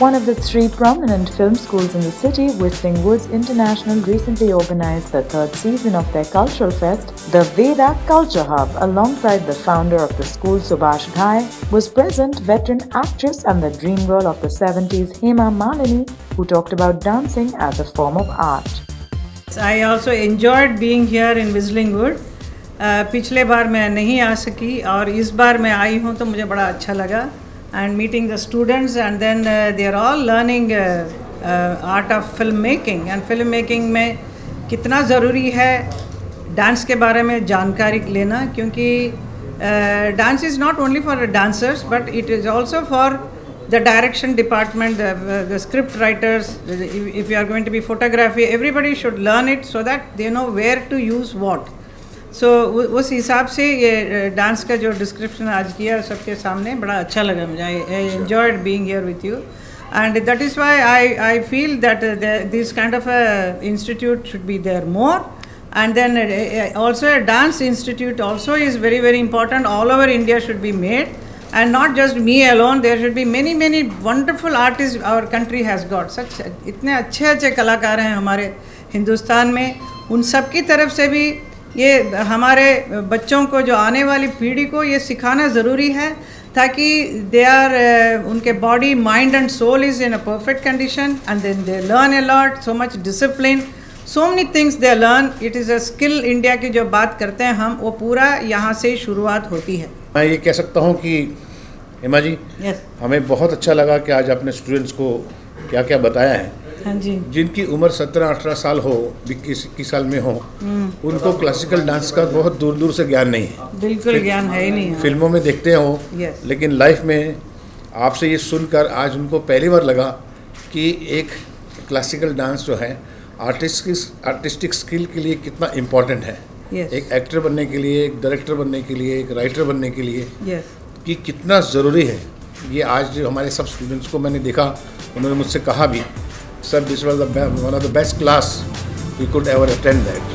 One of the three prominent film schools in the city, Whistling Woods International recently organized the third season of their cultural fest, the Veda Culture Hub. Alongside the founder of the school, Subhash Ghai, was present veteran actress and the dream girl of the 70s, Hema Malini, who talked about dancing as a form of art. I also enjoyed being here in Whistling Wood. Uh, पिछले बार मैं नहीं आ सकी और इस बार मैं आई हूँ तो मुझे बड़ा अच्छा लगा and meeting the students and then uh, they are all learning uh, uh, art of film making and film making में कितना ज़रूरी है डांस के बारे में जानकारी लेना क्योंकि dance is not only for dancers but it is also for the direction department, the, the script writers, if you are going to be photography, everybody should learn it so that they know where to use what. So so, उस हिसाब से ये dance का जो description आज किया सबके सामने बड़ा अच्छा लगा मुझे I enjoyed being here with you and that is why I, I feel that uh, the, this kind of a institute should be there more and then uh, also a dance institute also is very very important all over India should be made and not just me alone there should be many many wonderful artists our country has got such इतने अच्छे अच्छे कलाकार हैं हमारे हिंदुस्तान में उन सब की तरफ़ से भी ये हमारे बच्चों को जो आने वाली पीढ़ी को ये सिखाना ज़रूरी है ताकि दे आर उनके body mind and soul is in a perfect condition and then they learn a lot so much discipline so many things they learn it is a skill India की जो बात करते हैं हम वो पूरा यहाँ से शुरुआत होती है। मैं ये कह सकता हूँ कि हेमा जी yes. हमें बहुत अच्छा लगा कि आज अपने स्टूडेंट्स को क्या क्या बताया है। हाँ जी। जिनकी उम्र सत्रह अठारह साल हो इक्कीस इक्कीस साल में हो उनको क्लासिकल डांस का बहुत दूर दूर से ज्ञान नहीं है। बिल्कुल ज्ञान है ही नहीं है। फ़िल्मों में देखते हो लेकिन लाइफ में आपसे ये सुनकर आज उनको पहली बार लगा कि एक क्लासिकल डांस जो है आर्टिस्ट की आर्टिस्टिक स्किल के लिए कितना इम्पोर्टेंट है। Yes. एक एक्टर बनने के लिए एक डायरेक्टर बनने के लिए एक राइटर बनने के लिए यस कि कितना ज़रूरी है। ये आज जो हमारे सब स्टूडेंट्स को मैंने देखा उन्होंने मुझसे कहा भी Sir, this was the, one of the best class we could ever attend that.